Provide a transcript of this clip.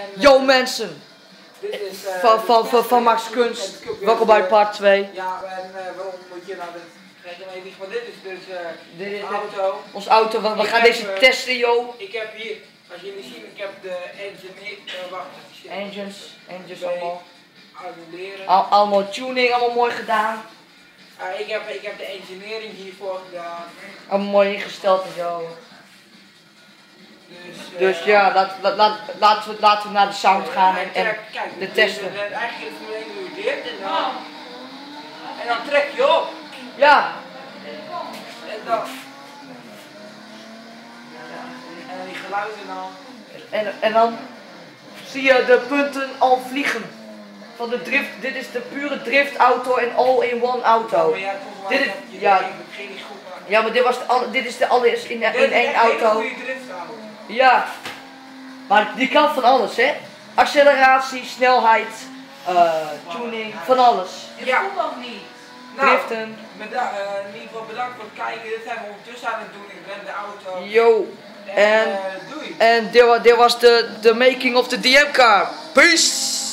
En, Yo eh, mensen, Dit is, eh, van, van, van, van Max Kunst, welkom bij eh, part 2. Ja, en waarom moet je nou even, maar dit is dus Dit is auto. Ons auto, we, gaan deze testen yo. Ik heb hier, als jullie zien, ik heb de engineer... eh wacht. Engines, engines allemaal. Al, allemaal tuning, allemaal mooi gedaan. Ah, ik, heb, ik heb de engineering hiervoor gedaan. Allemaal mooi ingesteld en zo. Dus, ja, laat, laat, laat, laten, we, laten we naar de sound gaan en, en de testen. eh, Eigenlijk is nu dit en dan... En dan trek je op. ja, En dan... Ja, en dan die geluiden dan. en, en dan zie je de punten al vliegen. Van de drift, dit is de pure driftauto en all-in-one auto. Maar ja, mij Dit is- ja. Ja, maar dit, was de dit is de allereerst in, Dit in is één echt een hele auto. goede driftauto. Ja, maar die kan van alles, hè? Acceleratie, snelheid, eh, tuning, van alles. Ja. voelt ook niet. Nou, Driften. eh, in ieder geval bedankt voor het kijken. Dit zijn we ondertussen aan het doen. Ik ben de auto. Yo, En, en- eh, doei. en dit wa- dit was de, de making of the DM car. Peace!